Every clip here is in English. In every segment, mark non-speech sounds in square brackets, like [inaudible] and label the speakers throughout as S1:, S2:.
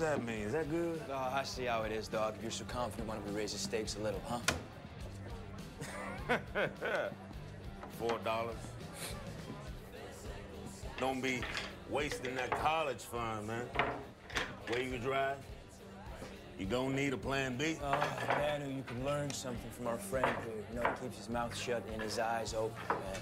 S1: does that mean? Is that good?
S2: Oh, I see how it is, dog. If you're so confident, why don't we raise the stakes a little, huh? [laughs]
S3: Four dollars. Don't be wasting that college fund, man. Where you drive? You don't need a plan B?
S2: Oh, man, who you can learn something from our friend here. You know, he keeps his mouth shut and his eyes open, man.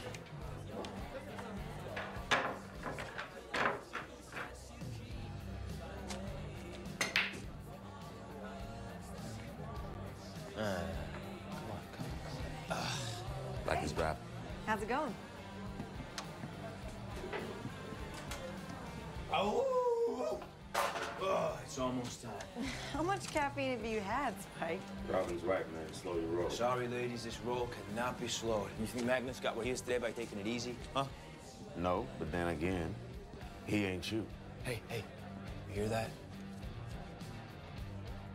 S2: Sorry, ladies, this roll cannot be slowed. You think Magnus got what he is today by taking it easy? Huh?
S1: No, but then again, he ain't you.
S2: Hey, hey, you hear that?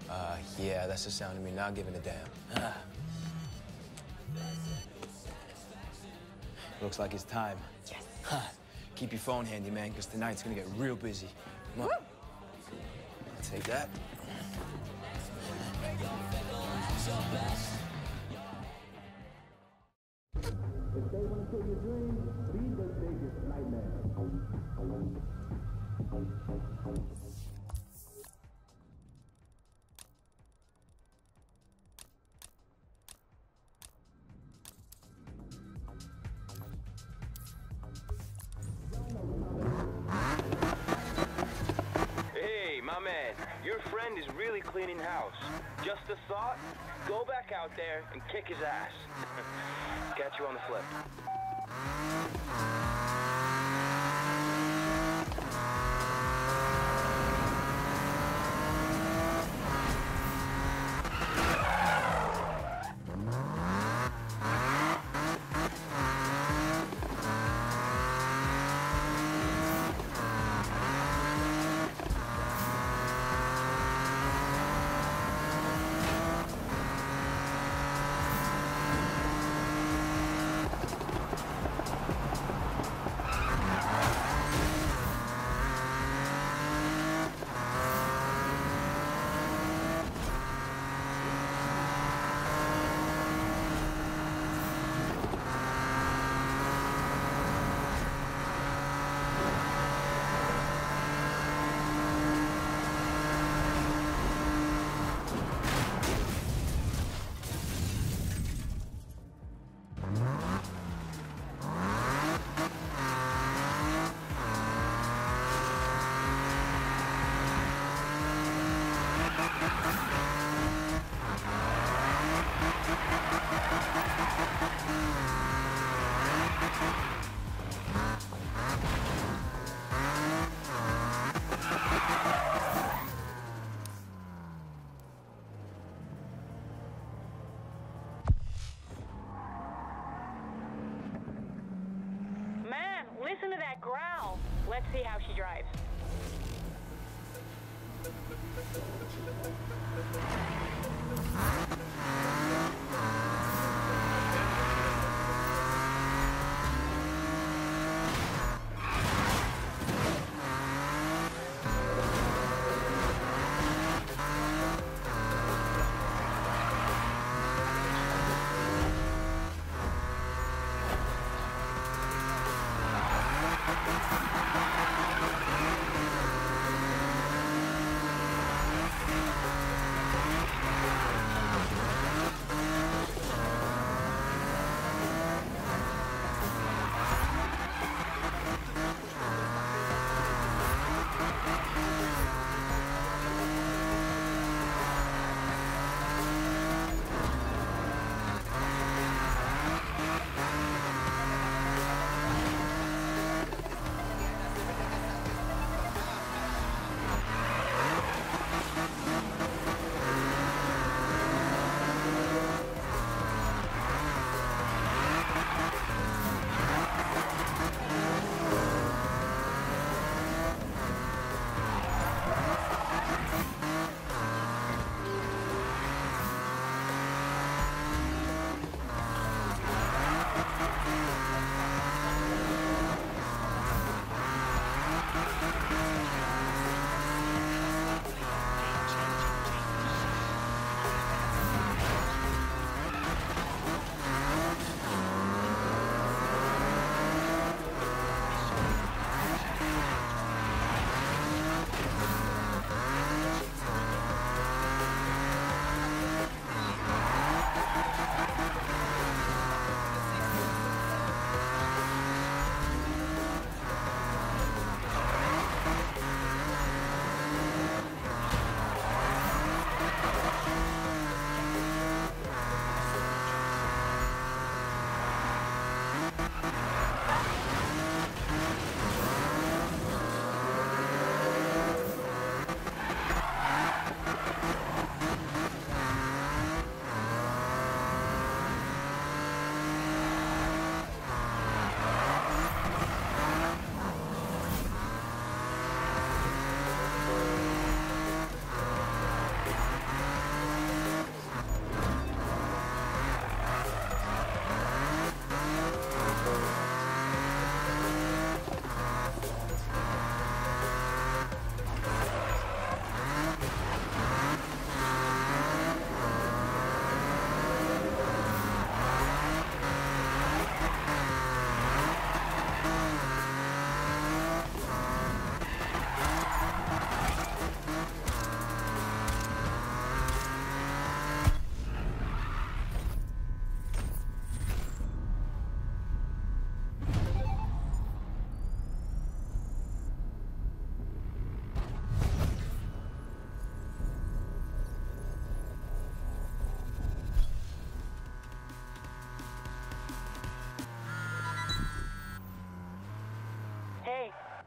S2: Uh, yeah, that's the sound of me not giving a damn. Ah. [sighs] Looks like it's time.
S4: Yes.
S2: Huh. [sighs] Keep your phone handy, man, because tonight's gonna get real busy. Come on. I'll take that.
S5: Hey, my man, your friend is really cleaning house. Just a thought, go back out there and kick his ass. [laughs] Catch you on the flip.
S6: ああ。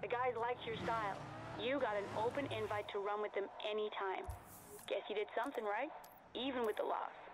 S6: Guys liked your style. You got an open invite to run with them anytime. Guess you did something right, even with the loss.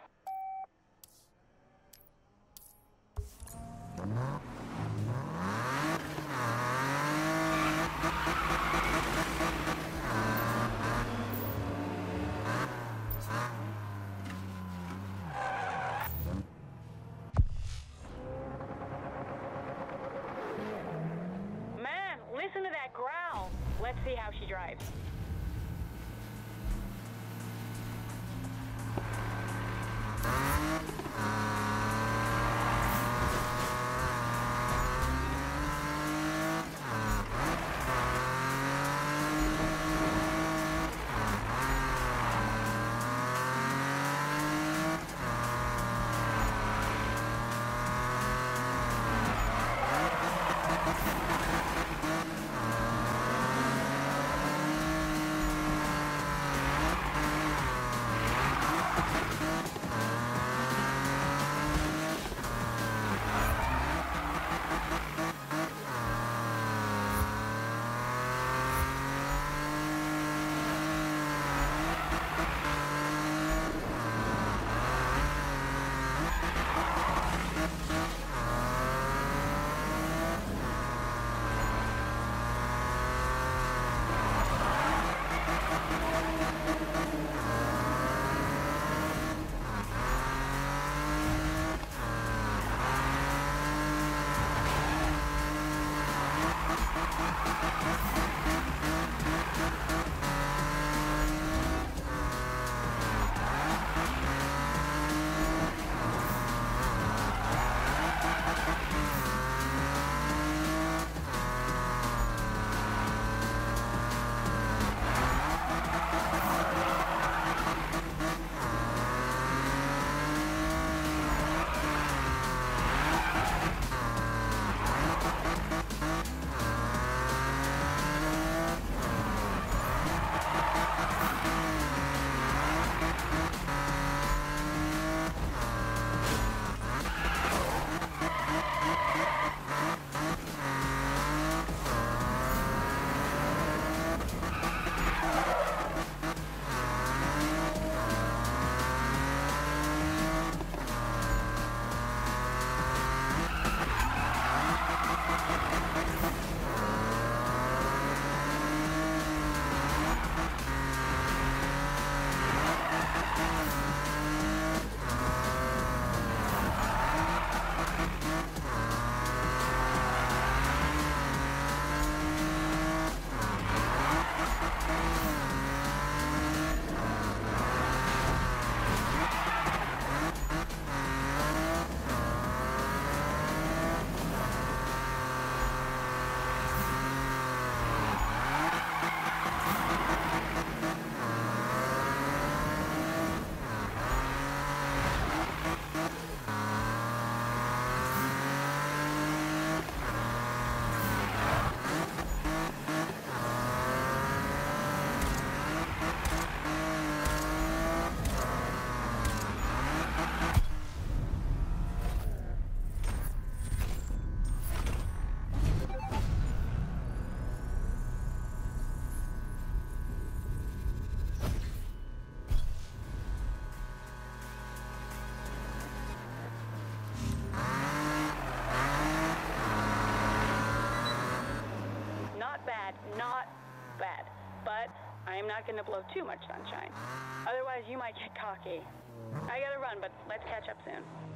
S6: I am not going to blow too much sunshine. Otherwise, you might get cocky. I gotta run, but let's catch up soon.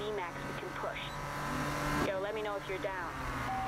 S6: VMAX we can push. Yo, let me know if you're down.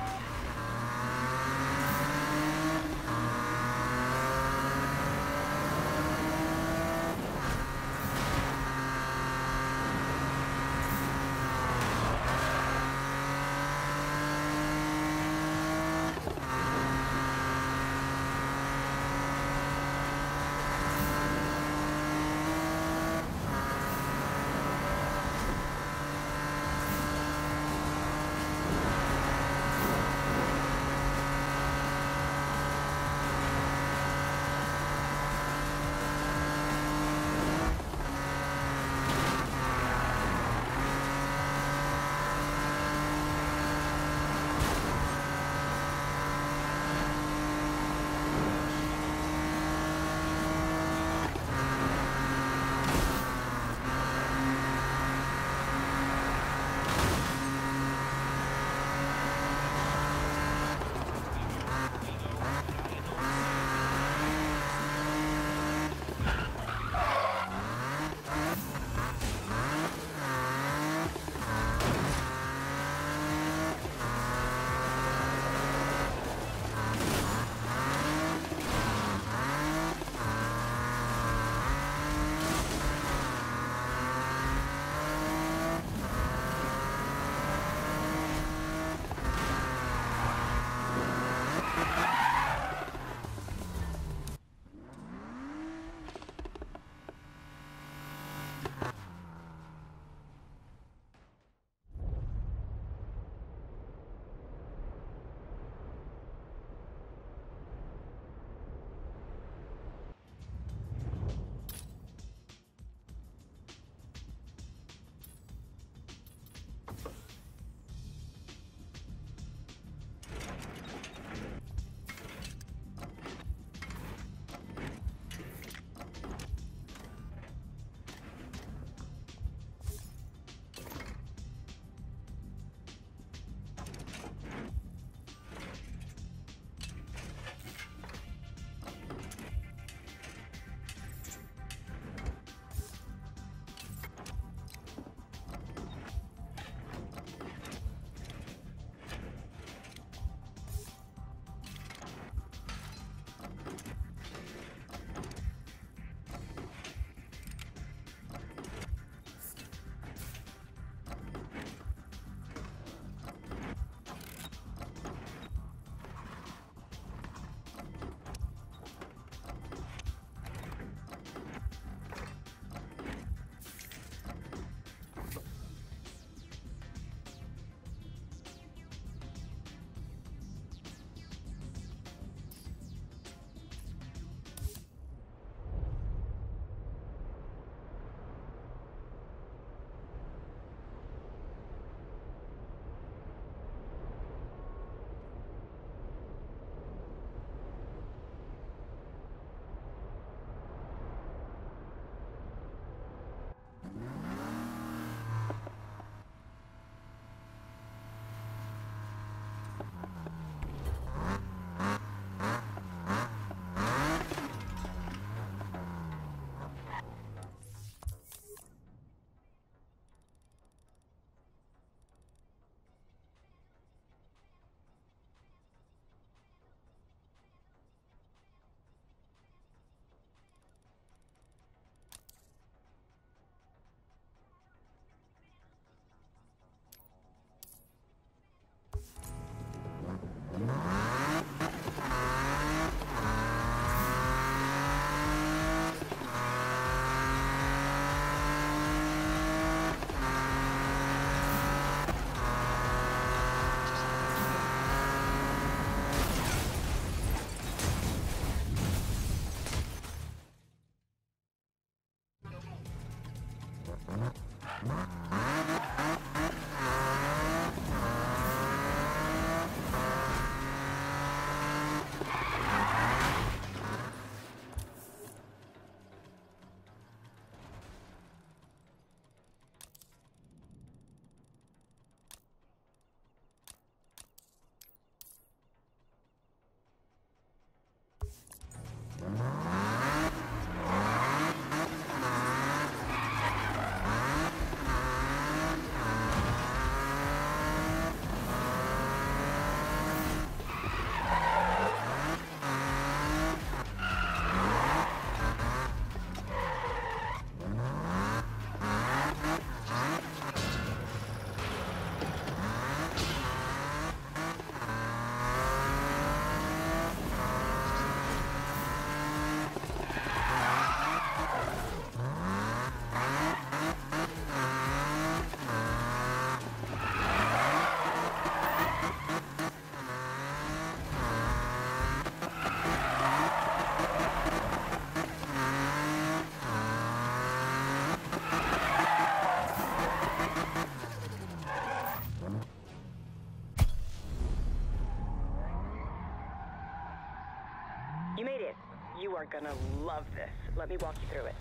S7: Are gonna love this. Let me walk you through it.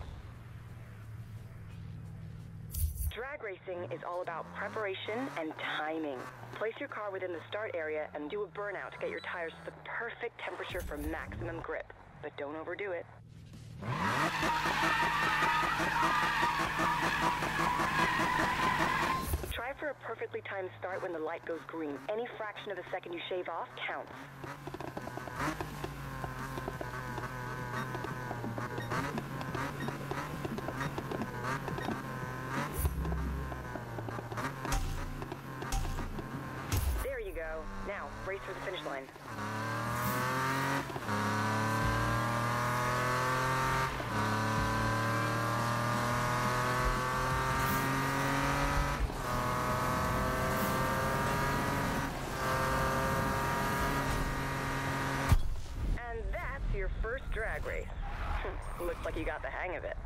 S7: Drag racing is all about preparation and timing. Place your car within the start area and do a burnout to get your tires to the perfect temperature for maximum grip. But don't overdo it. Try for a perfectly timed start when the light goes green. Any fraction of a second you shave off counts. First drag race. [laughs] Looks like you got the hang of it.